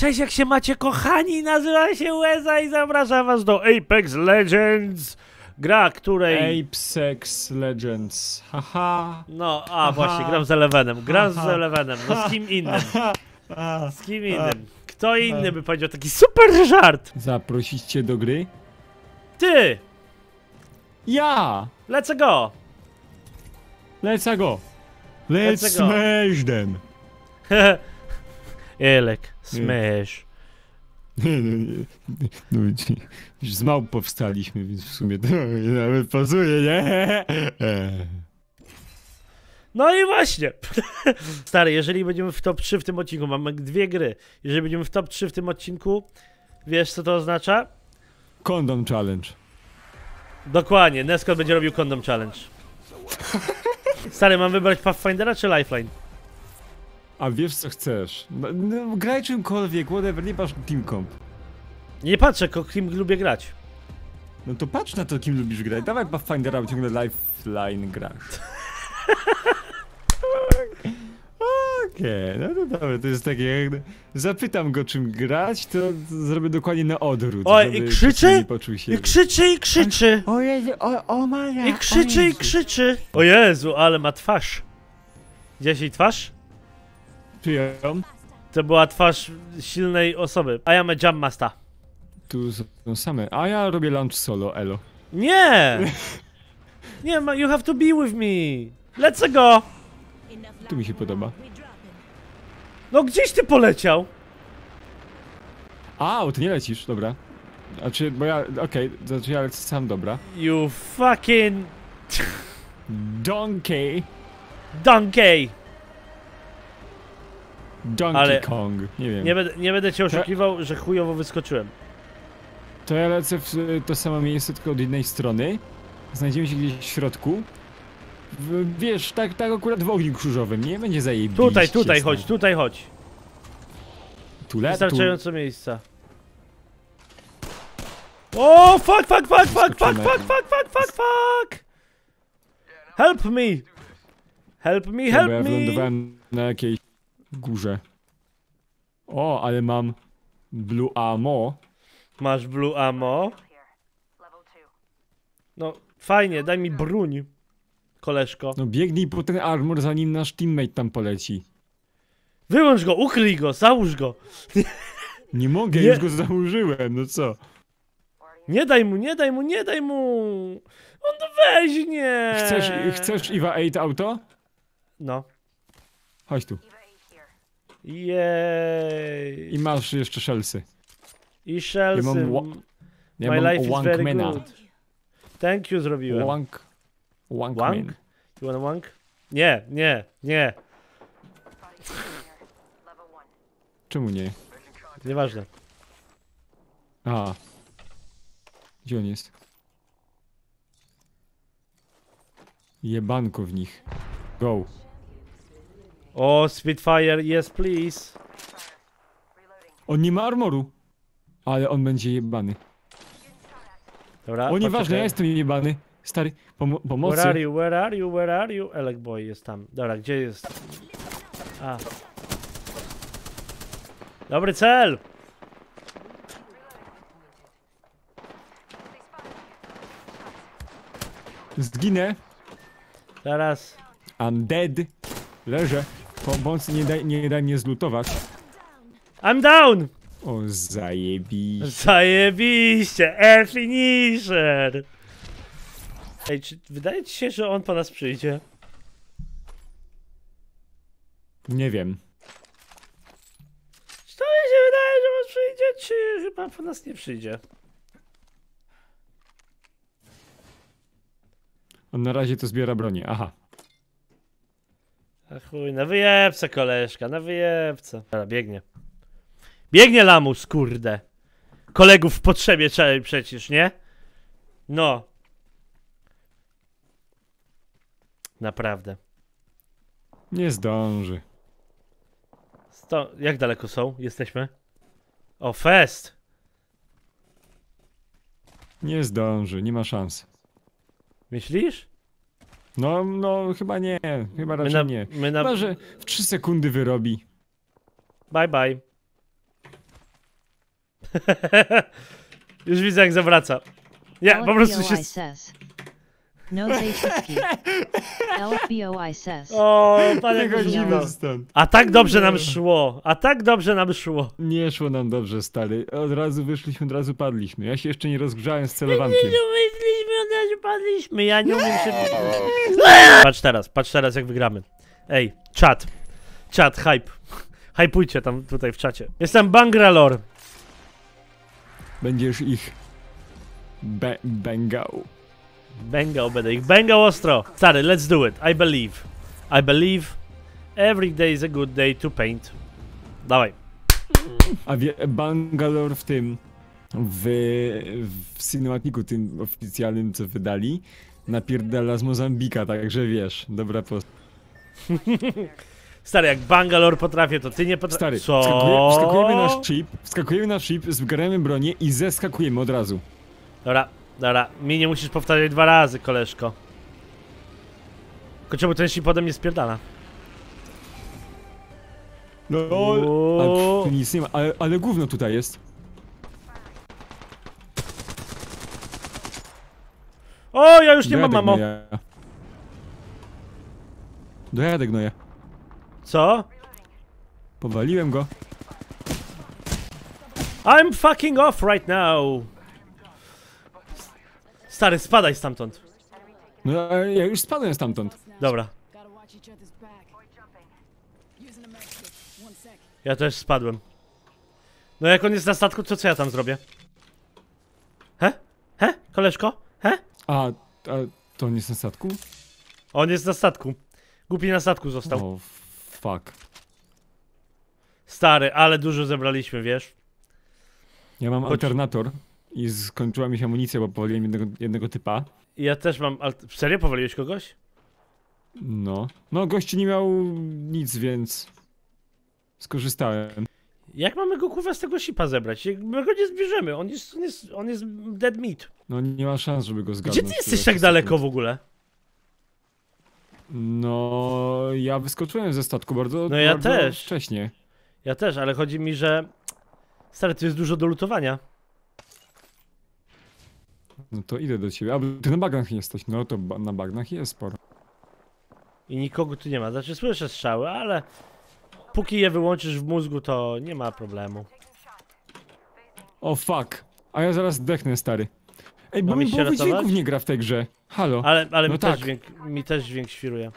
Cześć, jak się macie kochani? Nazywam się Łeza i zapraszam was do Apex Legends. Gra, której... Apex Legends. Haha. No, a Aha. właśnie, gram z Elevenem. Gram z Aha. Elevenem. No z kim innym? Z kim innym? Kto inny by powiedział taki super żart? Zaprosić cię do gry? Ty! Ja! Lecę go! Let's go! Let's Let's go. smash them! Elek, smash. No, już z małp powstaliśmy, więc w sumie to nawet pasuje, nie? No i właśnie. Stary, jeżeli będziemy w top 3 w tym odcinku, mamy dwie gry. Jeżeli będziemy w top 3 w tym odcinku, wiesz co to oznacza? Condom Challenge. Dokładnie, Nescott będzie robił Condom Challenge. Stary, mam wybrać Pathfindera czy Lifeline? A wiesz co chcesz? No, no, graj czymkolwiek, whatever, nie masz team comp. Nie patrzę, kim lubię grać. No to patrz na to, kim lubisz grać. Dawaj Pathfindera, bo ciągle Lifeline grasz. Okej, no to dobra, to jest takie jak... Zapytam go czym grać, to zrobię dokładnie na odwrót. Oj, i krzyczy? I krzyczy, i krzyczy. O Jezu, o, o Maja, I krzyczy, i krzyczy. O Jezu, ale ma twarz. Gdzieś jej twarz? Przyjął. To była twarz silnej osoby. I am a Jam Master. Tu są same. A ja robię launch solo, elo. Nie! Nie, ma, you have to be with me. Let's go! Tu mi się podoba. No gdzieś ty poleciał? A, to nie lecisz, dobra. Znaczy, bo ja, okej, to znaczy ja lecę sam, dobra. You fucking Donkey! donkey! Donkey Ale- Kong, nie wiem. Nie będę, nie będę cię oszukiwał, że chujowo wyskoczyłem. To ja lecę w to samo miejsce, tylko od jednej strony. Znajdziemy się gdzieś w środku. W, wiesz, tak, tak akurat w ogniu krzyżowym, nie? Będzie zajebiście. Tutaj, tutaj stąd. chodź, tutaj chodź. Tu le, tu. Wystarczająco miejsca. O, fuck, fuck, fuck, fuck, fuck, fuck, fuck, fuck, fuck, fuck! Help me! Help me, help ja me! wylądowałem na jakiejś górze. O, ale mam blue ammo. Masz blue ammo? No, fajnie, daj mi broń, koleżko. No biegnij po ten armor, zanim nasz teammate tam poleci. Wyłącz go, ukryj go, załóż go. Nie mogę, Nie. już go założyłem, no co? Nie daj mu, nie daj mu, nie daj mu! On to weźmie! Chcesz, chcesz Iwa 8 auto? No. Chodź tu. Jej. I masz jeszcze szelsy. I Chelsea. Ja mam Ja My mam life is very good. Thank you zrobiłem. Wank. Wank? Wankman. You wanna wank? Nie, nie, nie. Czemu nie? Nieważne. A. Gdzie on jest? Jebanko w nich. Go. O, Spitfire, yes please. On nie ma armoru. Ale on będzie jebany. Dobra, O, nieważne, poczekaj. ja jestem jebany. Stary, pomo Where pomocy. are you, where are you, where are you? Elek Boy jest tam. Dobra, gdzie jest? A. Dobry cel! Zginę. Teraz. I'm dead. Leżę. Pomocy nie daj, nie daj mnie zlutować. I'm down! O, zajebi. Zajebiście! Air finisher! Ej, czy wydaje ci się, że on po nas przyjdzie? Nie wiem. Czy to mi się wydaje, że on przyjdzie, czy chyba po nas nie przyjdzie? On na razie to zbiera bronię. Aha. A chuj, na wyjebce koleżka, na wyjebce. Dobra, biegnie. Biegnie lamus, kurde. Kolegów w potrzebie trzeba przecież, nie? No. Naprawdę. Nie zdąży. Sto... Jak daleko są? Jesteśmy? O, fest! Nie zdąży, nie ma szans. Myślisz? No, no, chyba nie. Chyba My raczej na... nie. My na... Chyba, że w 3 sekundy wyrobi. Bye bye. Już widzę jak zawraca. Nie, po prostu się... No Zayshitsky. LFBOI says. O, panie Koziwo. stąd. A tak dobrze nam szło, a tak dobrze nam szło. Nie szło nam dobrze, stary. Od razu wyszliśmy, od razu padliśmy. Ja się jeszcze nie rozgrzałem z celowankiem. myśleliśmy, od razu padliśmy, ja nie umiem się... Patrz teraz, patrz teraz jak wygramy. Ej, czat, czat, hype. Hypujcie tam tutaj w czacie. Jestem Bangralor. Będziesz ich... Be bengał. Bęgał będę ich, bęgał ostro. Stary, let's do it, I believe. I believe every day is a good day to paint. Dawaj. A wie, Bangalore w tym... W, w cinematiku tym oficjalnym, co wydali, napierdala z Mozambika, także wiesz, dobra post. Stary, jak Bangalore potrafię, to ty nie potrafisz. Stary, Co? wskakuje, wskakujemy na ship, wskakujemy na ship, zbieramy bronię i zeskakujemy od razu. Dobra, dobra, mi nie musisz powtarzać dwa razy, koleżko. Tylko czemu ten ship ode mnie spierdala? Uuu. Ale tu nic nie ma, ale, ale gówno tutaj jest. O, ja już nie mam, mamo. gnoja. Dojadę gnoja. Co? Powaliłem go. I'm fucking off right now. Stary, spadaj stamtąd. No ja już spadłem stamtąd. Dobra, ja też spadłem. No jak on jest na statku, to co ja tam zrobię? He? He? Koleżko? He? A, a to on jest na statku? On jest na statku. Głupi na statku został. O, fuck. Stary, ale dużo zebraliśmy, wiesz? Ja mam Chodź. alternator i skończyła mi się amunicja, bo powaliłem jednego, jednego typa. Ja też mam... al- Serio? Powaliłeś kogoś? No. No, gościu nie miał nic, więc skorzystałem. Jak mamy go kurwa z tego sipa zebrać? My go nie zbierzemy, on jest, on jest, on jest dead meat. No, nie ma szans, żeby go zgadnąć. Gdzie ty jesteś tak daleko w ogóle? No, ja wyskoczyłem ze statku bardzo, No ja bardzo też. wcześnie. Ja też, ale chodzi mi, że... Stary, tu jest dużo do lutowania. No to idę do ciebie. A, ty na bagnach jesteś. No to ba na bagnach jest sporo. I nikogo tu nie ma. Znaczy słyszę strzały, ale... Póki je wyłączysz w mózgu, to nie ma problemu. O fuck. A ja zaraz dechnę, stary. Ej, bo Mam mi połowy ratować? dźwięków nie gra w tej grze. Halo. Ale, ale No mi, tak. też dźwięk, mi też dźwięk świruje.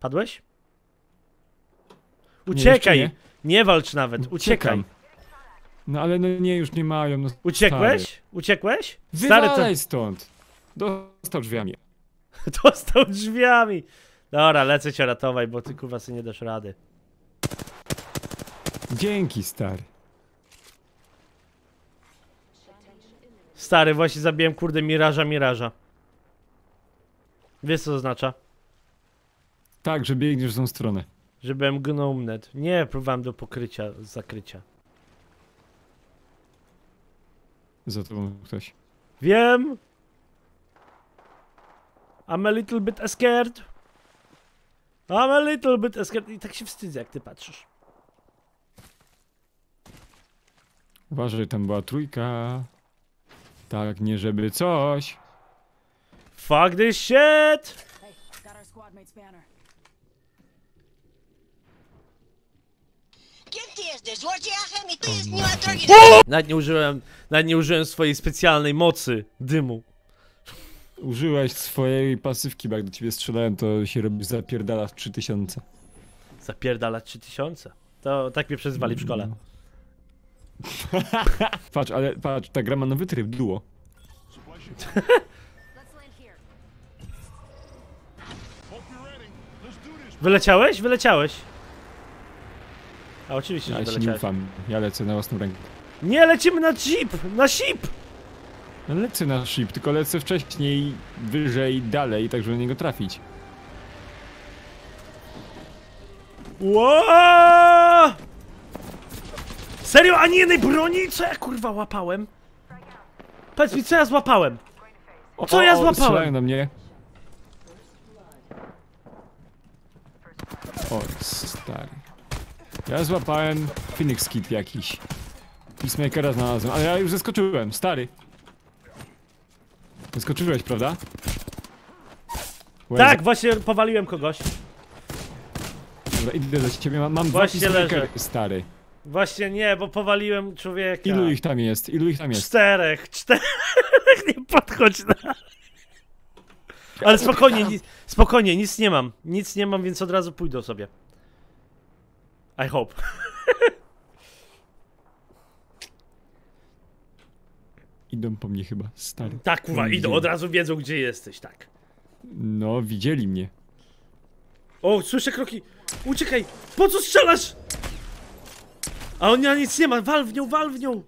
Padłeś? Nie, Uciekaj! nie. Nie, walcz nawet, uciekaj. Uciekam. No ale no nie, już nie mają. No, Uciekłeś? Uciekłeś? Stary, Stary, to... Stąd. Dostał drzwiami. Dostał drzwiami. Dobra, lecę cię ratować, bo ty kurwa sobie nie dasz rady. Dzięki, stary. Stary, właśnie zabiłem kurde miraża miraża. Wiesz co to oznacza? Tak, że biegniesz w tą stronę. Że byłem gnomnet. Nie, próbowałem do pokrycia, zakrycia. Za tobą ktoś. Wiem! I'm a little bit scared. I'm a little bit scared. I tak się wstydzę, jak ty patrzysz. Uważaj, tam była trójka. Tak, nie żeby coś. Fuck this shit! Hey, got our squad mate's banner. ¿Quién te es? Desguardiaje, mi to jest miła drogi. Nawet nie użyłem, nawet nie użyłem swojej specjalnej mocy dymu. Użyłeś swojej pasywki, bo jak do ciebie strzelałem, to się robi zapierdala w 3000. Zapierdalać 3000. To tak mnie przezwali w szkole. Patrz, ale patrz, ta gra ma nowy tryb, duo. Wyleciałeś? Wyleciałeś. A oczywiście, że Ja się nie ufam, ja lecę na własną rękę. Nie, lecimy na jeep! Na sip! No lecę na ship, tylko lecę wcześniej, wyżej, dalej, tak żeby na niego trafić. Ło! Serio, ani jednej broni? Co ja kurwa łapałem? Powiedz mi, co ja złapałem? Co ja złapałem? Strzelają na mnie. O, stary. Ja złapałem Phoenix Kit jakiś. Peacemakera znalazłem, ale ja już zeskoczyłem, stary. Zeskoczyłeś, prawda? Tak, właśnie powaliłem kogoś. Dobra, idę do ciebie, mam, mam dwa Właśnie leżę. stary. Właśnie nie, bo powaliłem człowieka. Ilu ich tam jest? Ilu ich tam jest? Czterech, czterech, nie podchodź na... Ale spokojnie, spokojnie, nic nie mam. Nic nie mam, więc od razu pójdę sobie. I hope. Idą po mnie chyba, stary. Tak, kurwa, idą, widzieli. od razu wiedzą, gdzie jesteś, tak. No, widzieli mnie. O, słyszę kroki. Uciekaj! Po co strzelasz? A on ja nic nie ma, wal w nią, wal w nią!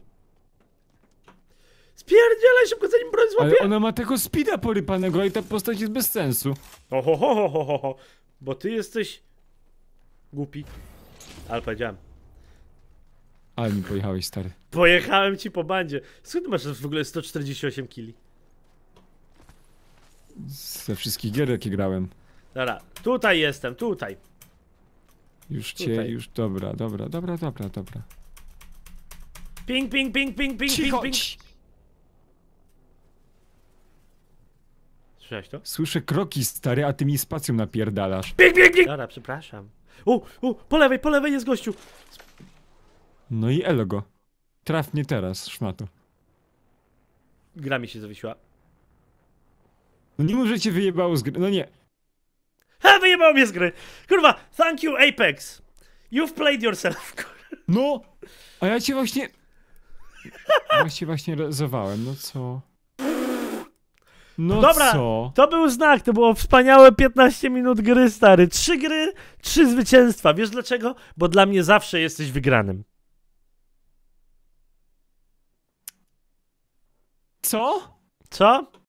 Spierdzielaj szybko, zanim broń Ale złapie! ona ma tego speeda porypanego i ta postać jest bez sensu. Oho, ho, ho, ho, ho, ho. Bo ty jesteś... Głupi. Ale powiedziałem. Ale mi pojechałeś, stary. Pojechałem ci po bandzie. Skąd masz w ogóle 148 kili? Ze wszystkich gier, jakie grałem. Dobra, tutaj jestem, tutaj. Już cię, Tutaj. już, dobra, dobra, dobra, dobra, dobra. Ping, ping, ping, ping, ping, Cicho, ping, ping. Słyszałeś to? Słyszę kroki, stary, a ty mi spacją napierdalasz. Ping, ping, ping! Dobra, przepraszam. U, u, po lewej, po lewej jest gościu. No i elo go. Traf mnie teraz, szmato. Gra mi się zawiesiła. No nie mów, że cię wyjebało z gry. No nie. Ha, wyjebał mnie z gry. Kurwa, thank you Apex. You've played yourself. kurwa. No! A ja cię właśnie... Właśnie, właśnie rezowałem, no co? No Dobra, co? to był znak, to było wspaniałe 15 minut gry, stary. Trzy gry, trzy zwycięstwa. Wiesz dlaczego? Bo dla mnie zawsze jesteś wygranym. Co? Co?